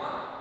Why?